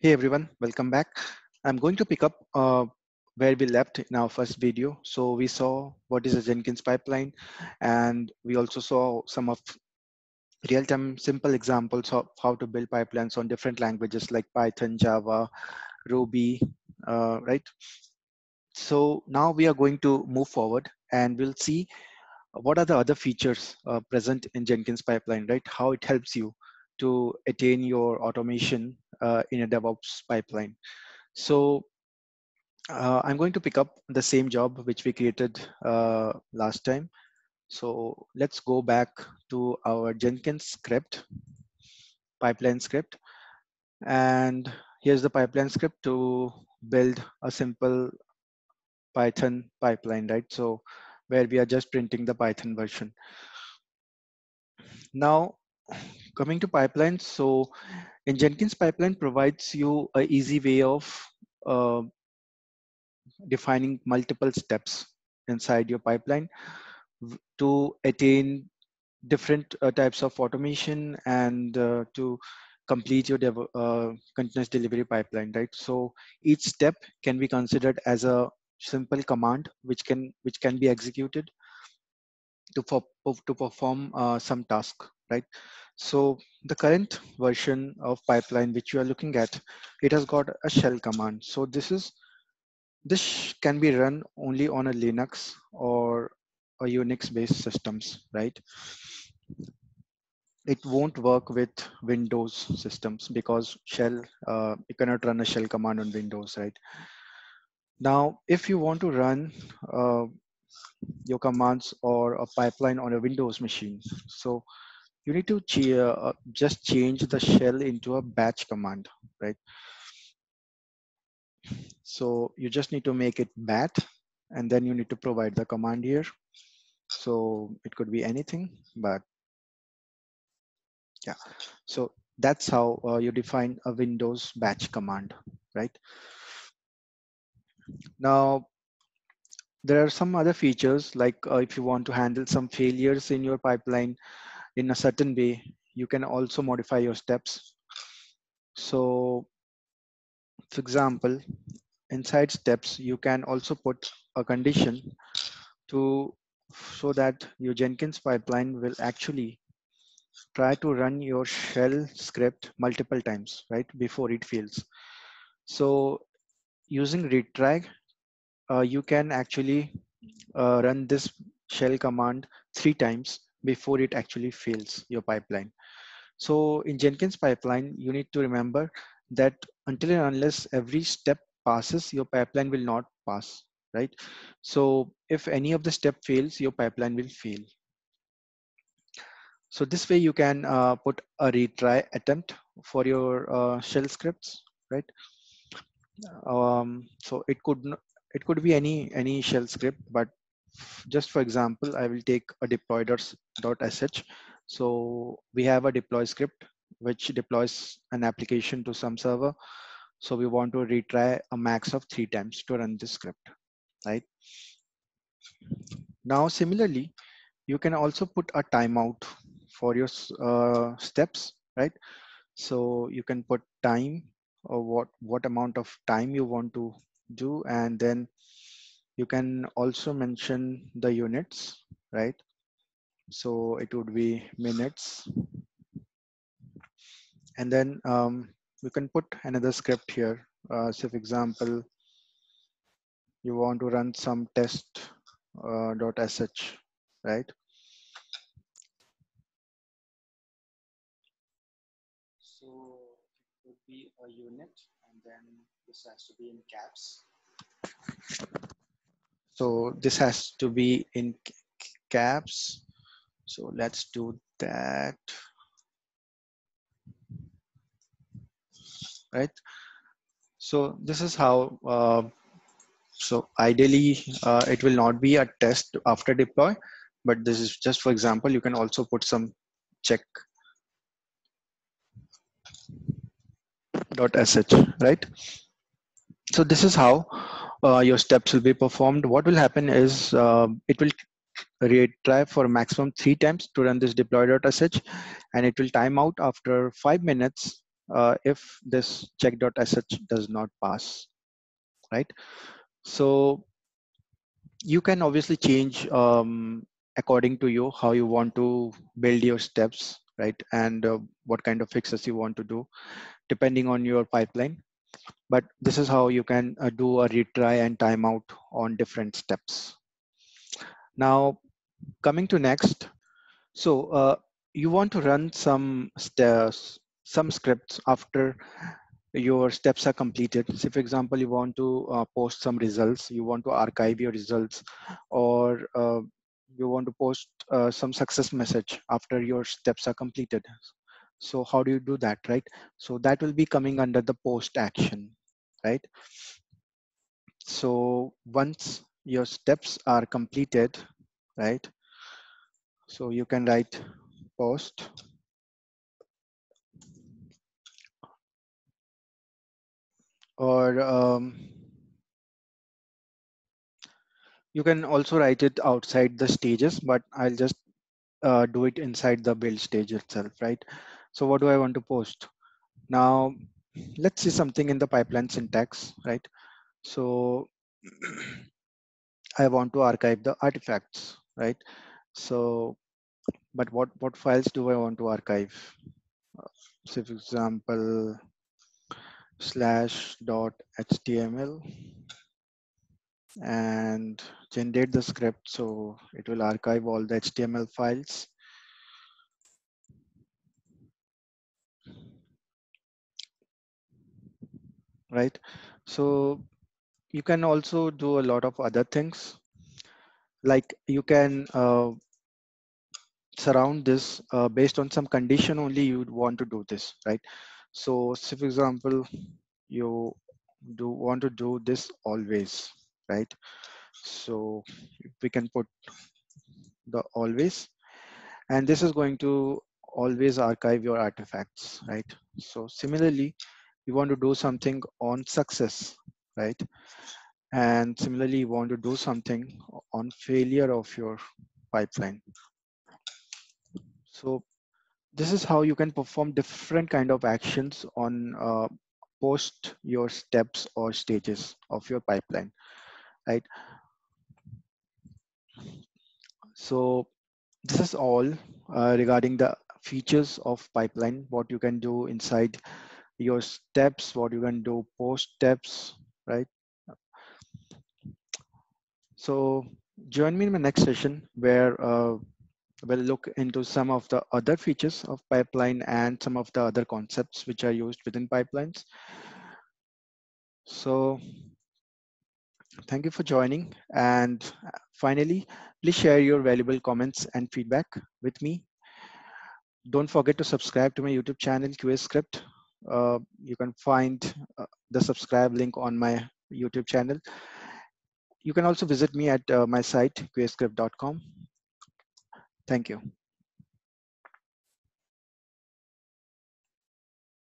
Hey everyone, welcome back. I'm going to pick up uh, where we left in our first video. So we saw what is a Jenkins pipeline, and we also saw some of real-time simple examples of how to build pipelines on different languages like Python, Java, Ruby, uh, right? So now we are going to move forward and we'll see what are the other features uh, present in Jenkins pipeline, right? How it helps you to attain your automation uh, in a DevOps pipeline. So uh, I'm going to pick up the same job which we created uh, last time. So let's go back to our Jenkins script, pipeline script. And here's the pipeline script to build a simple Python pipeline, right? So where we are just printing the Python version. Now, coming to pipelines, so in Jenkins pipeline provides you a easy way of uh, defining multiple steps inside your pipeline to attain different uh, types of automation and uh, to complete your uh, continuous delivery pipeline, right? So each step can be considered as a simple command which can which can be executed to for, to perform uh, some task, right? So the current version of pipeline which you are looking at, it has got a shell command. So this is this can be run only on a Linux or a Unix based systems, right? It won't work with Windows systems because shell, uh, you cannot run a shell command on Windows, right? Now, if you want to run uh, your commands or a pipeline on a Windows machine, so you need to ch uh, just change the shell into a batch command, right? So you just need to make it bat and then you need to provide the command here. So it could be anything, but yeah. So that's how uh, you define a Windows batch command, right? Now, there are some other features like uh, if you want to handle some failures in your pipeline in a certain way, you can also modify your steps. So for example, inside steps, you can also put a condition to so that your Jenkins pipeline will actually try to run your shell script multiple times, right, before it fails. So using retry, uh, you can actually uh, run this shell command three times before it actually fails your pipeline. So in Jenkins pipeline, you need to remember that until and unless every step passes, your pipeline will not pass, right? So if any of the step fails, your pipeline will fail. So this way you can uh, put a retry attempt for your uh, shell scripts, right? Um, so it could it could be any any shell script, but just for example, I will take a deploy.sh. So we have a deploy script which deploys an application to some server. So we want to retry a max of three times to run this script, right? Now, similarly, you can also put a timeout for your uh, steps, right? So you can put time or what, what amount of time you want to do. And then you can also mention the units, right? So it would be minutes. And then um, you can put another script here. Uh, so for example, you want to run some test uh, .sh, right? So it would be a unit and then this has to be in caps. So this has to be in caps. So let's do that. Right. So this is how, uh, so ideally uh, it will not be a test after deploy, but this is just for example, you can also put some check dot sh, right? So this is how uh, your steps will be performed. What will happen is uh, it will retry for maximum three times to run this deploy.sh and it will time out after five minutes uh, if this check.sh does not pass, right? So you can obviously change um, according to you how you want to build your steps, right? And uh, what kind of fixes you want to do, depending on your pipeline. But this is how you can uh, do a retry and timeout on different steps. Now, coming to next. So uh, you want to run some steps, some scripts after your steps are completed. Say, for example, you want to uh, post some results, you want to archive your results, or uh, you want to post uh, some success message after your steps are completed. So how do you do that, right? So that will be coming under the post action, right? So once your steps are completed, right? So you can write post or um, you can also write it outside the stages, but I'll just uh, do it inside the build stage itself, right? So what do I want to post? Now, let's see something in the pipeline syntax, right? So I want to archive the artifacts, right? So, but what, what files do I want to archive? Uh, so for example, slash dot html and generate the script so it will archive all the html files right? So you can also do a lot of other things. Like you can uh, surround this uh, based on some condition only you would want to do this right? So say for example you do want to do this always right? So we can put the always and this is going to always archive your artifacts right? So similarly you want to do something on success right? And similarly you want to do something on failure of your pipeline. So this is how you can perform different kind of actions on uh, post your steps or stages of your pipeline right? So this is all uh, regarding the features of pipeline what you can do inside your steps what you can do post steps right? So join me in my next session where uh, we'll look into some of the other features of pipeline and some of the other concepts which are used within pipelines. So thank you for joining and finally please share your valuable comments and feedback with me. Don't forget to subscribe to my youtube channel qa script uh, you can find uh, the subscribe link on my youtube channel. You can also visit me at uh, my site qascript.com thank you